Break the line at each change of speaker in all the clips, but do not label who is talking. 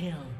Kill.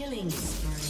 Killing spree.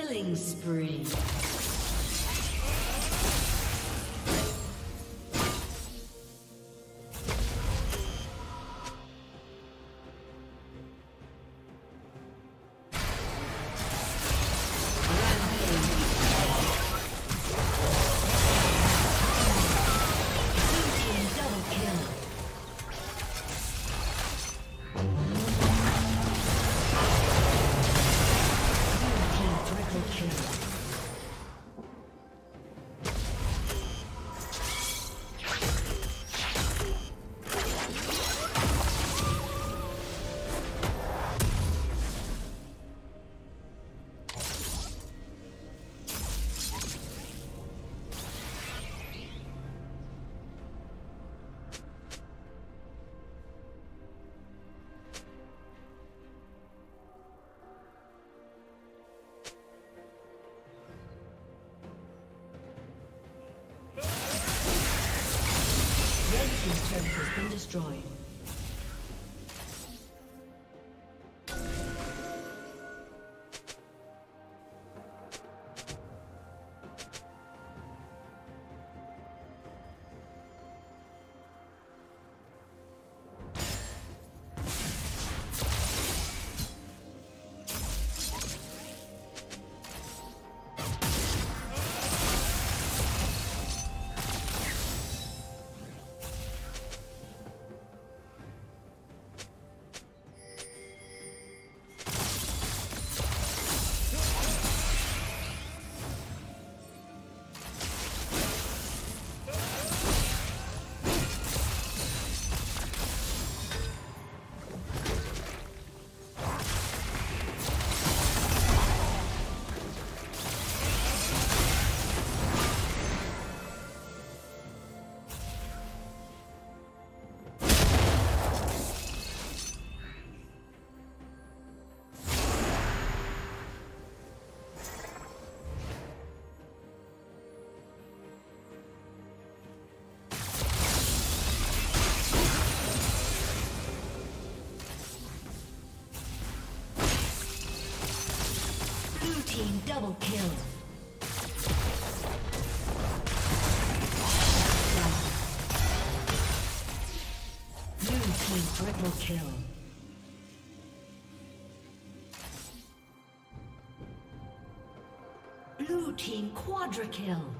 Killing spree. Destroyed. Double kill. Blue team triple kill. Blue team quadra kill.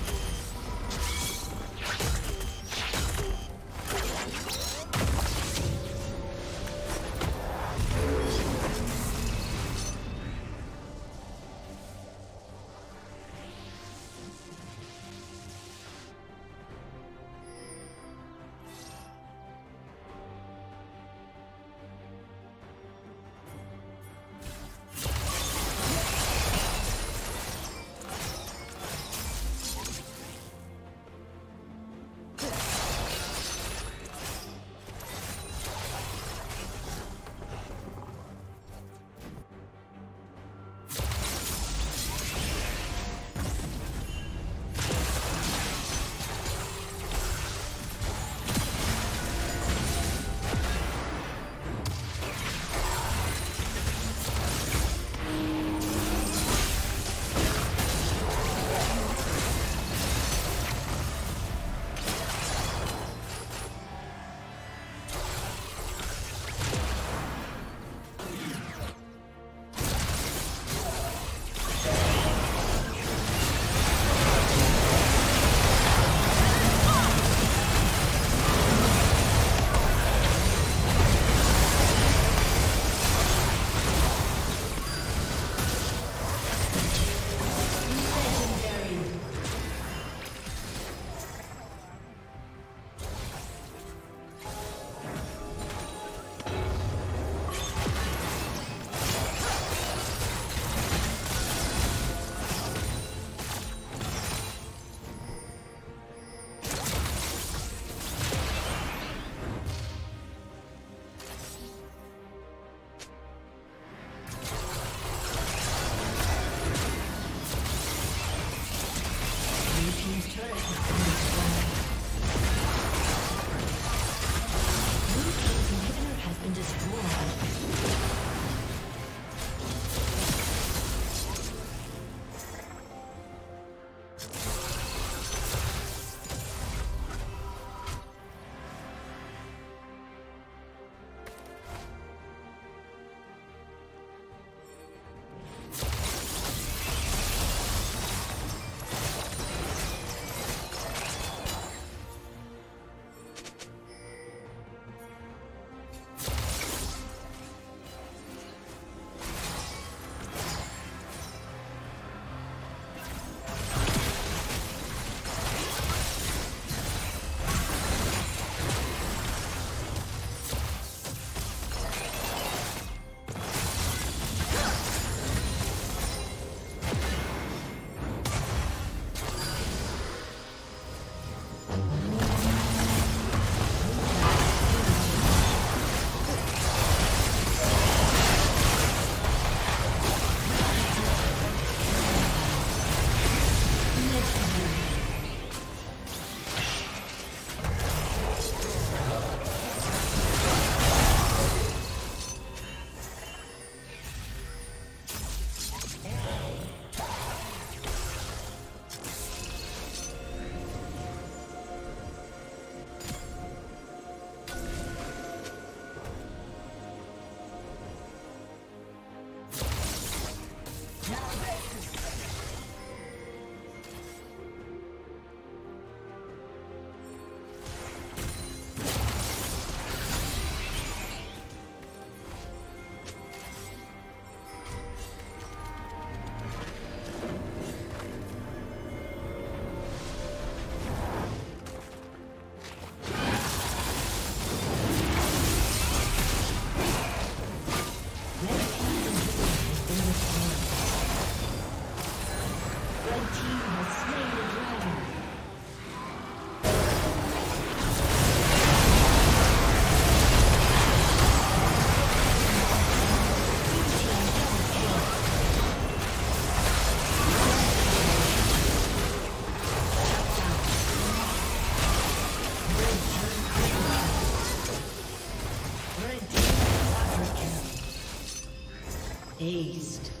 aced.